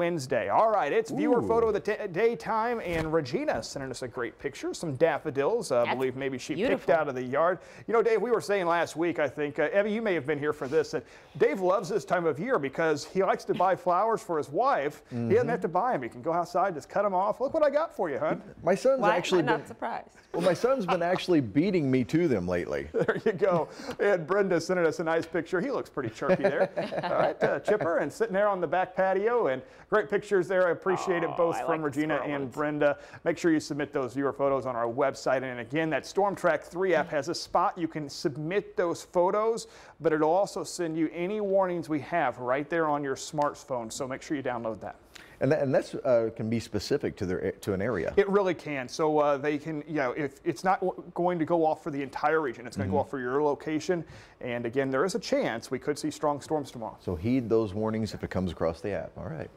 Wednesday. All right, it's viewer Ooh. photo of the t- daytime, and Regina sending us a great picture. Some daffodils. I That's believe maybe she picked out of the yard. You know, Dave, we were saying last week, I think, uh, Evie, you may have been here for this, that Dave loves this time of year because he likes to buy flowers for his wife. He Mm-hmm. doesn't have to buy them. He can go outside, just cut them off. Look what I got for you, hon. My son's Why actually am I been, not surprised? well, my son's been actually beating me to them lately. There you go. And Brenda sending us a nice picture. He looks pretty chirpy there. All right, uh, Chipper, and sitting there on the back patio, and great pictures there. I appreciate it Oh, both I from like Regina and ones. Brenda. Make sure you submit those viewer photos on our website. And again, that StormTrack 3 app has a spot you can submit those photos, but it'll also send you any warnings we have right there on your smartphone. So make sure you download that. And, that, and that's uh, can be specific to their to an area. It really can. So uh, they can, you know, if it's not going to go off for the entire region, it's going to go off for your location. And again, there is a chance we could see strong storms tomorrow. So heed those warnings if it comes across the app. All right.